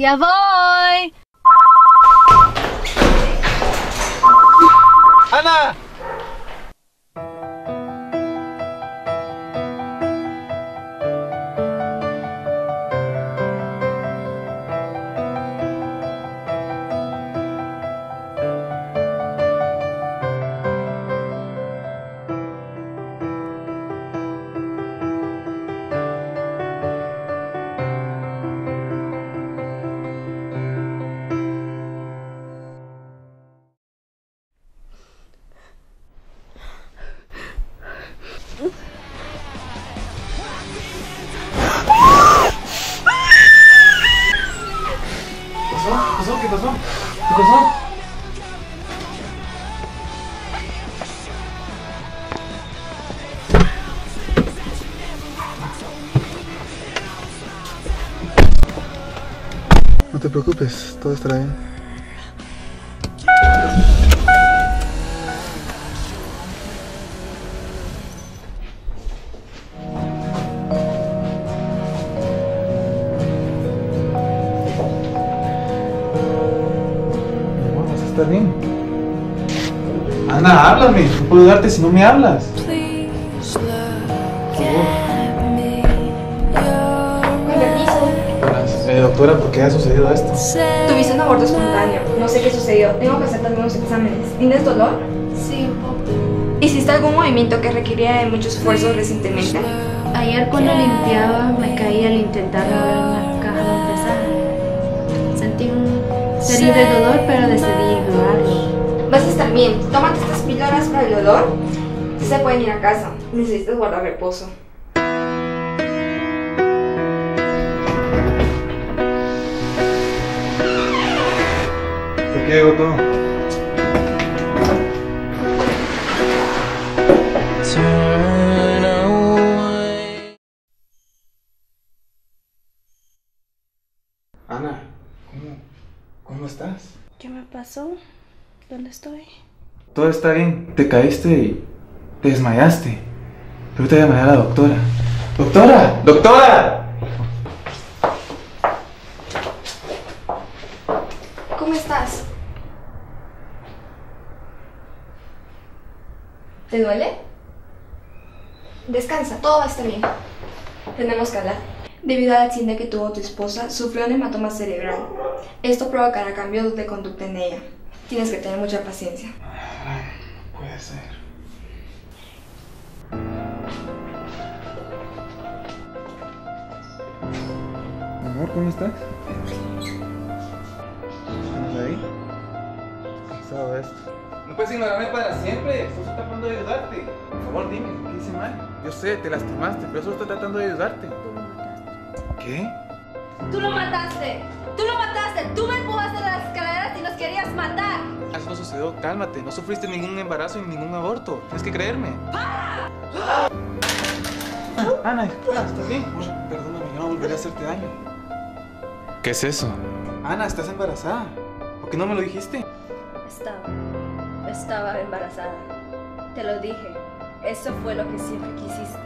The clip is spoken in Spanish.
Voy. ¡Ana! Pasó? ¿Qué pasó? No te preocupes, todo estará bien. Bien. Ana, háblame. No puedo darte si no me hablas. Eh, doctora, ¿por qué ha sucedido esto? Tuviste un aborto espontáneo. No sé qué sucedió. Tengo que hacer también unos exámenes. ¿Tienes dolor? Sí, un poco. ¿Hiciste algún movimiento que requería de mucho esfuerzo recientemente? Ayer cuando limpiaba me caí al intentar mover una caja muy pesada. Sentí un terrible dolor, pero decidí bien. Tómate estas píldoras para el dolor. Sí se pueden ir a casa. Necesitas guardar reposo. ¿Por qué hago todo? Ana, ¿cómo, cómo estás? ¿Qué me pasó? ¿Dónde estoy? Todo está bien. Te caíste y te desmayaste. Pero te llamaré a la doctora. ¡Doctora! ¡Doctora! ¿Cómo estás? ¿Te duele? Descansa, todo va a estar bien. Tenemos que hablar. Debido al accidente que tuvo tu esposa, sufrió un hematoma cerebral. Esto provocará cambios de conducta en ella. Tienes que tener mucha paciencia. Puede ser. Mi amor, ¿cómo estás? ¿Estás ahí? Cansado de esto. No puedes ignorarme para siempre. Estoy tratando de ayudarte. Por favor, dime, ¿qué hice mal? Yo sé, te lastimaste, pero solo estoy tratando de ayudarte. ¿Qué? ¡Tú lo mataste! ¡Tú lo mataste! ¡Tú me empujaste no sucedió, cálmate. No sufriste ningún embarazo ni ningún aborto. Tienes que creerme. Ah, Ana, ¿estás bien? Perdóname, yo no volveré a hacerte daño. ¿Qué es eso? Ana, estás embarazada. ¿Por qué no me lo dijiste? Estaba. Estaba embarazada. Te lo dije. Eso fue lo que siempre quisiste.